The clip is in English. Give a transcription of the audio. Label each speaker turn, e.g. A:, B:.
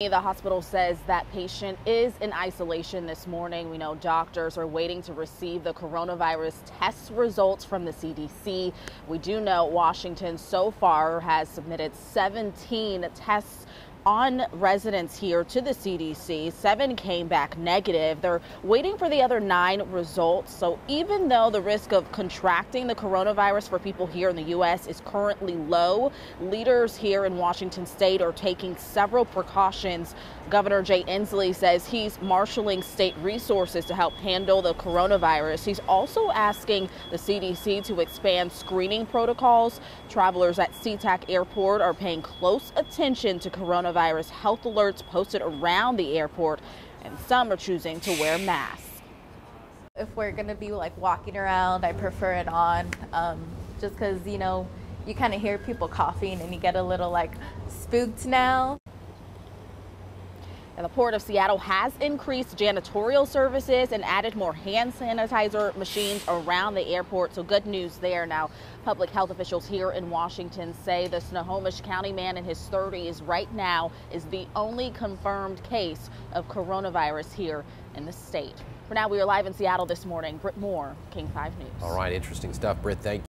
A: The hospital says that patient is in isolation this morning. We know doctors are waiting to receive the coronavirus test results from the CDC. We do know Washington so far has submitted 17 tests on residents here to the CDC. Seven came back negative. They're waiting for the other nine results. So even though the risk of contracting the coronavirus for people here in the U.S. is currently low, leaders here in Washington state are taking several precautions. Governor Jay Inslee says he's marshaling state resources to help handle the coronavirus. He's also asking the CDC to expand screening protocols. Travelers at SeaTac Airport are paying close attention to coronavirus coronavirus health alerts posted around the airport, and some are choosing to wear masks.
B: If we're going to be like walking around, I prefer it on um, just because, you know, you kind of hear people coughing and you get a little like spooked now.
A: And the Port of Seattle has increased janitorial services and added more hand sanitizer machines around the airport. So good news there. Now, public health officials here in Washington say the Snohomish County man in his 30s right now is the only confirmed case of coronavirus here in the state. For now, we are live in Seattle this morning. Britt Moore, King 5 News.
C: All right, interesting stuff, Britt. Thank you.